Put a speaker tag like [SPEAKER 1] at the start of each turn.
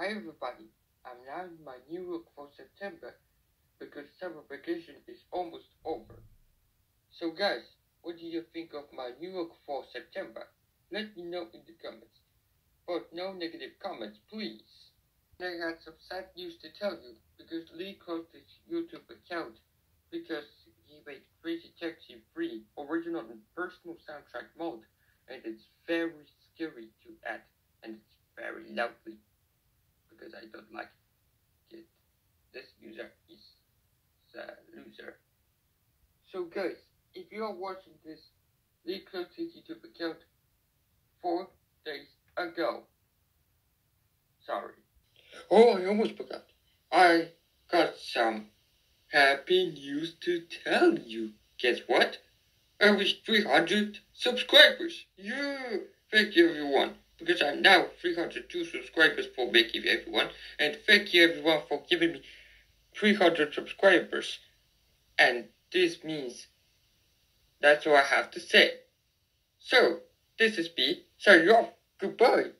[SPEAKER 1] Hi everybody, I'm now in my new look for September because summer vacation is almost over. So guys, what do you think of my new look for September? Let me know in the comments. But no negative comments, please. I got some sad news to tell you because Lee closed his YouTube account because he made Crazy Taxi free, original and personal soundtrack mode, and it's very scary to add, and it's very loudly because I don't like it. This user is a loser. So guys, if you are watching this, Lee closed his YouTube account four days ago. Sorry. Oh, I almost forgot. I got some happy news to tell you. Guess what? I reached 300 subscribers. Yeah! Thank you everyone, because I'm now 302 subscribers for making everyone, and thank you everyone for giving me 300 subscribers. And this means that's all I have to say. So, this is B, signing off. Goodbye.